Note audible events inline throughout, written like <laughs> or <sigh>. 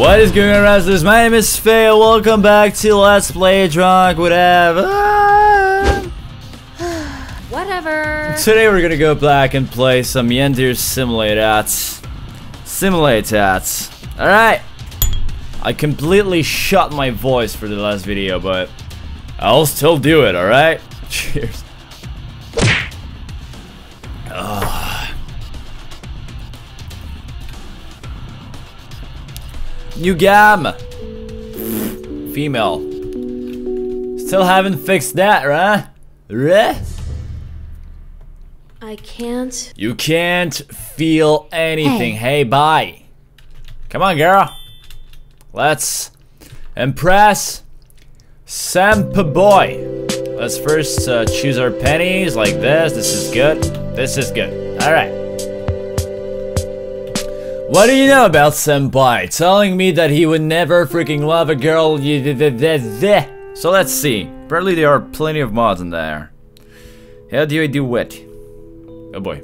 What is going on, Razzlers? My name is Fey. Welcome back to Let's Play Drunk Whatever. <sighs> Whatever. Today we're gonna go back and play some Yandere Simulatats. Simulatats. Alright. I completely shut my voice for the last video, but I'll still do it, alright? <laughs> Cheers. New gam. Female. Still haven't fixed that, right? Right? I can't. You can't feel anything. Hey, bye. Come on, girl. Let's impress Sampa Boy. Let's first uh, choose our pennies like this. This is good. This is good. All right. What do you know about Senpai? Telling me that he would never freaking love a girl. So let's see. Apparently there are plenty of mods in there. How do I do it? Oh boy.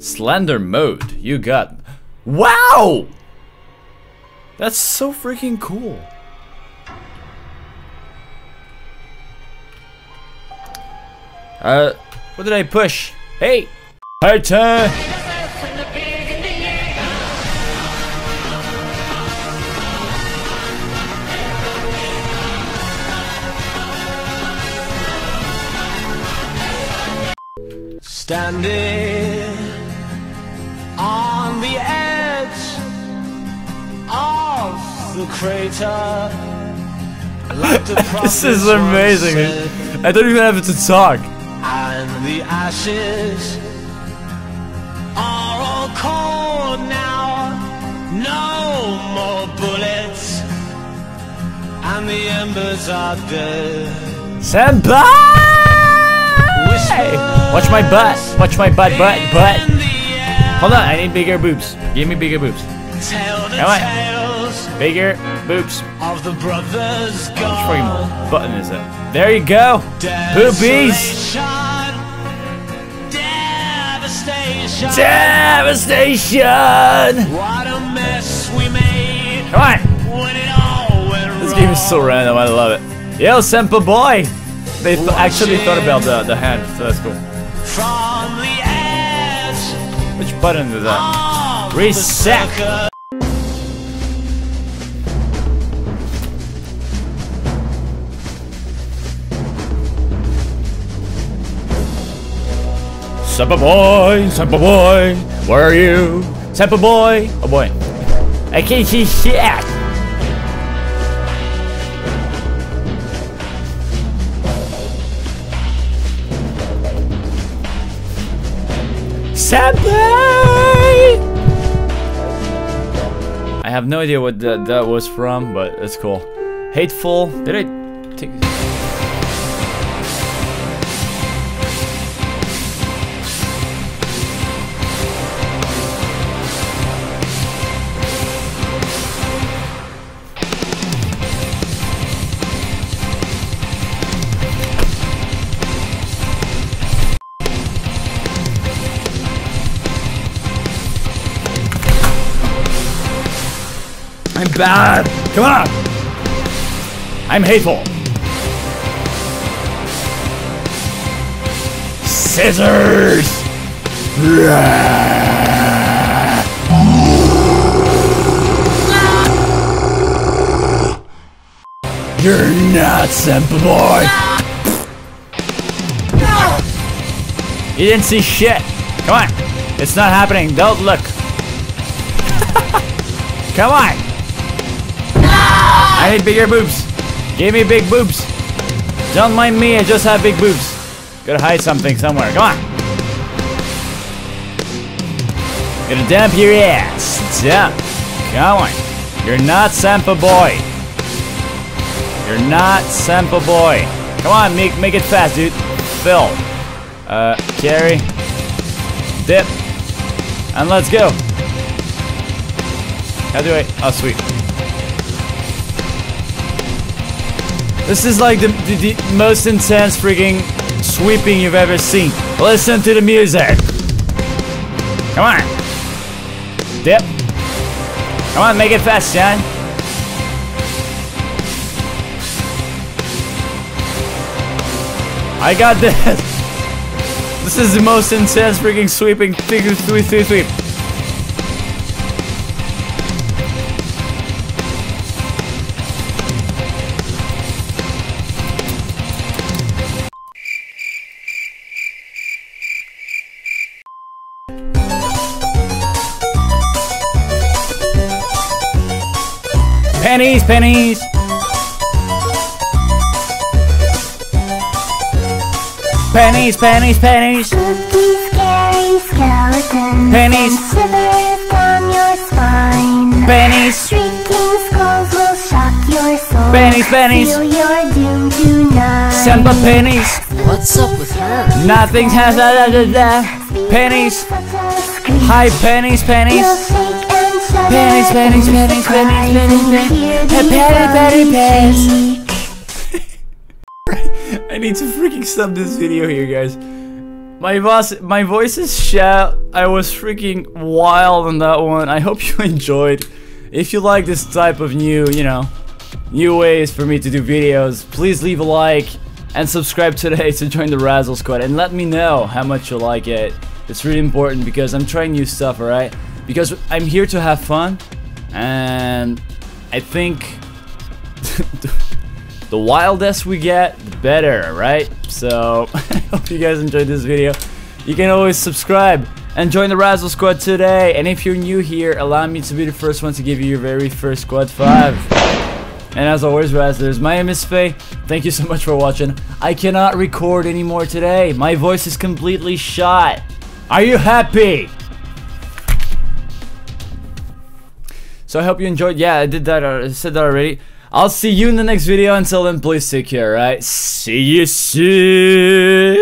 Slender mode. You got. Wow! That's so freaking cool. Uh, what did I push? Hey! Hey! Standing on the edge of the crater. Like the <laughs> This is amazing. said, I don't even have to talk. And the ashes No more bullets. And the embers are dead. Senpai! Watch my butt. Watch my butt, butt, butt. In the air, Hold on, I need bigger boobs. Give me bigger boobs. Come on. Bigger boobs. of the brothers Which freaking button is it? There you go. Boobies. Devastation. Devastation! We made Come on. when it all went This game is so random. I love it. Yo, Sempa boy. They th actually thought about the the hand, so that's cool. From the edge Which button is that? Reset. circus. Boy, Sempa boy, where are you? Sempa boy. Oh boy. I can't see shit. Senpai! I have no idea what that, that was from, but it's cool. Hateful. Did I take? I'm bad. Come on. I'm hateful. Scissors. You're not Sempa boy. You didn't see shit. Come on. It's not happening. Don't look. <laughs> Come on. I need bigger boobs. Give me big boobs. Don't mind me, I just have big boobs. Gotta hide something somewhere. Come on. Gonna dump your ass. Dump. Come on. You're not Sampa boy. You're not Sampa boy. Come on, make make it fast, dude. Fill. Uh, carry. Dip. And let's go. How do I? Oh, sweet. This is like the, the, the most intense freaking sweeping you've ever seen. Listen to the music. Come on. Dip. Come on, make it fast, John. I got this. <laughs> This is the most intense freaking sweeping figure sweep sweep sweep. Pennies, pennies. Pennies, pennies, pennies. Spooky, scary skeletons Pennies. shivers down your spine. Pennies. Shrieking skulls will shock your soul. Pennies, pennies. Feel your doom tonight. Samba pennies. What's up with her? Nothing has da da da da. Pennies. Hi, pennies, pennies. Pennies. <laughs> I need to freaking stop this video here, guys. My voice, my voice is shot. I was freaking wild on that one. I hope <laughs> you enjoyed. If you like this type of new, you know, new ways for me to do videos, please leave a like and subscribe today <laughs> to join the Razzle Squad and let me know how much you like it. It's really important because I'm trying new stuff, alright? Because I'm here to have fun and I think <laughs> the wildest we get, the better, right? So, <laughs> I hope you guys enjoyed this video. You can always subscribe and join the Razzle Squad today. And if you're new here, allow me to be the first one to give you your very first Squad 5. And as always, Razzlers, my name is Fey. Thank you so much for watching. I cannot record anymore today. My voice is completely shot. Are you happy? So I hope you enjoyed. Yeah, I did that. uh, I said that already. I'll see you in the next video. Until then, please take care, right? See you soon.